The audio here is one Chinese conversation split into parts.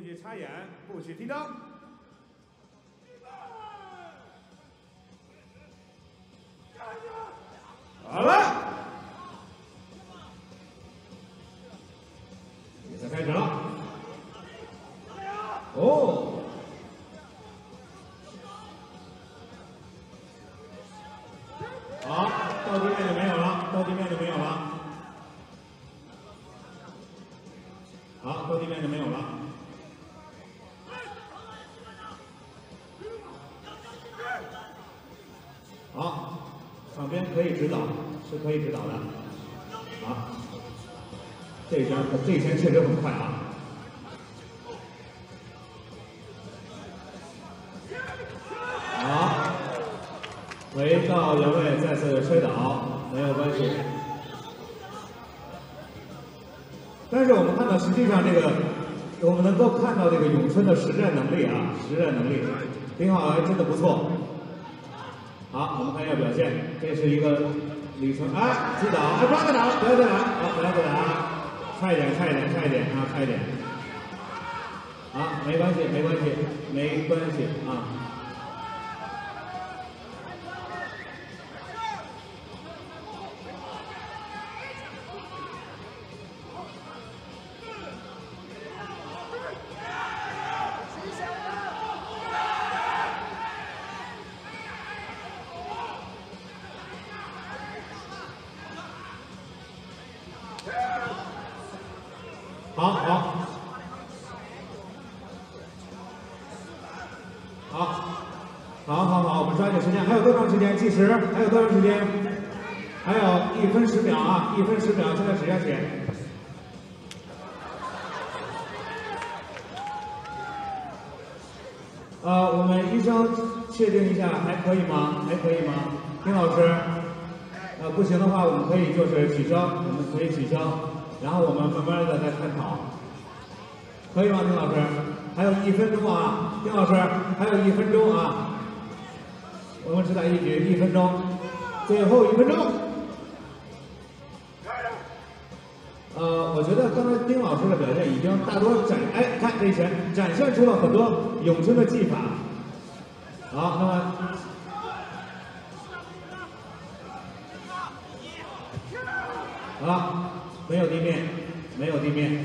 不许插眼，不许踢裆。好了，比赛开始了。哦，好，到地面就没有了，到地面就没有了。好，到地面就没有了。好，场边可以指导，是可以指导的。好，这一拳，这一拳确实很快啊。好，回到原位，再次摔倒，没有关系。但是我们看到，实际上这个，我们能够看到这个咏春的实战能力啊，实战能力，挺好，真的不错。好，我们看一下表现，这是一个里程，哎，击倒，哎，不要再打，不要再打，好，不要再打，快一点，快一点，快一点啊，快一点。好，没关系，没关系，没关系啊。好好，好，好好好，我们抓紧时间，还有多长时间？计时，还有多长时间？还有一分十秒啊，一分十秒，现在指下去。呃，我们医生确定一下，还可以吗？还可以吗？丁老师，呃，不行的话，我们可以就是取消，我们可以取消。然后我们慢慢的再探讨，可以吗，丁老师？还有一分钟啊，丁老师，还有一分钟啊，我们只打一局，一分钟，最后一分钟。呃，我觉得刚才丁老师的表现已经大多展，哎，看这一拳展现出了很多咏春的技法。好，那么，好。没有地面，没有地面。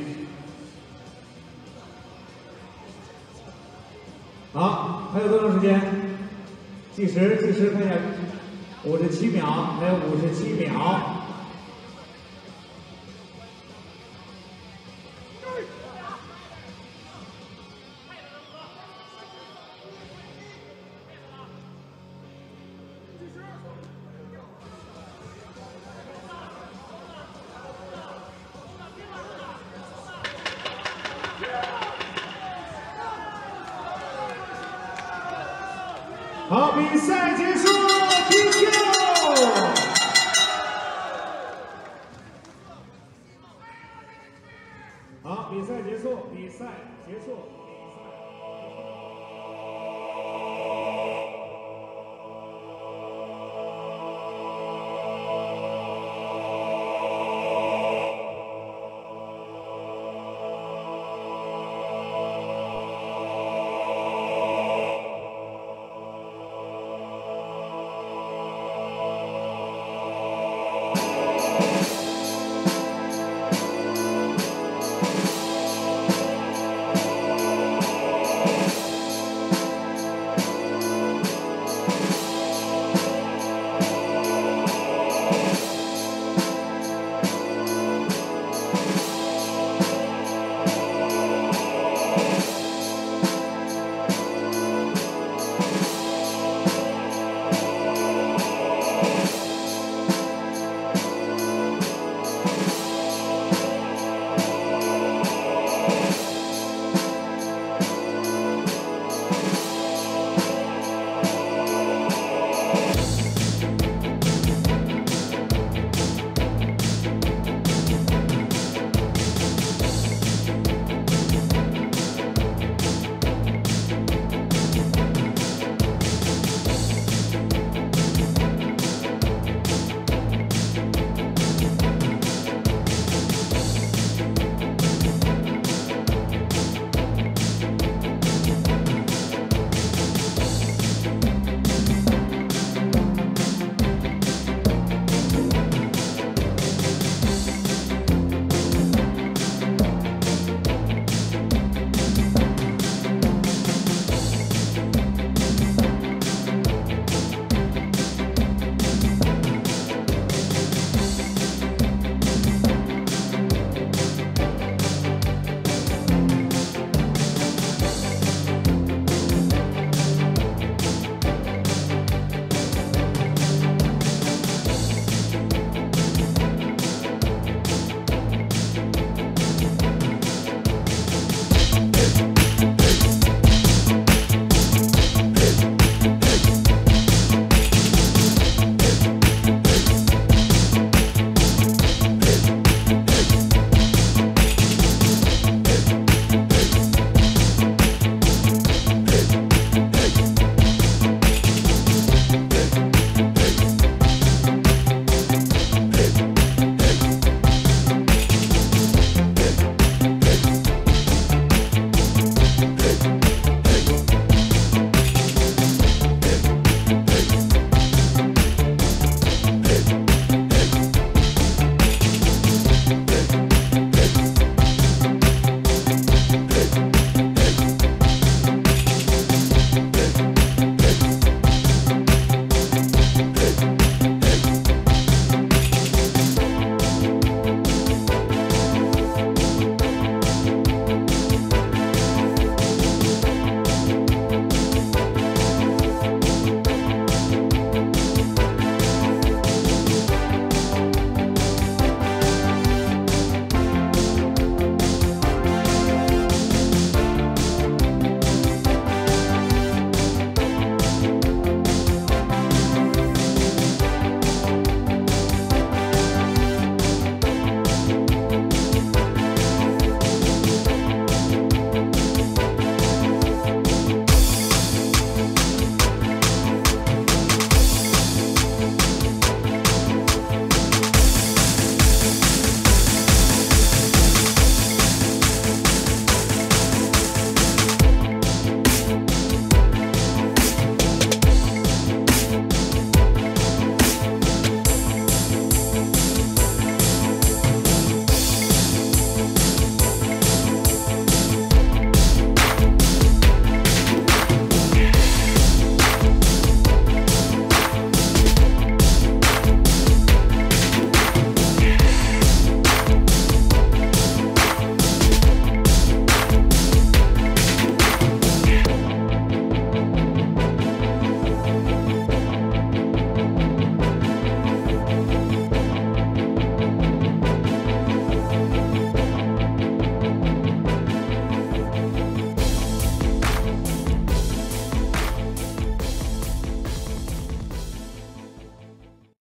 好，还有多长时间？计时，计时，看一下，五十七秒，还有五十七秒。好，比赛结束，Q Q。好，比赛结束，比赛结束。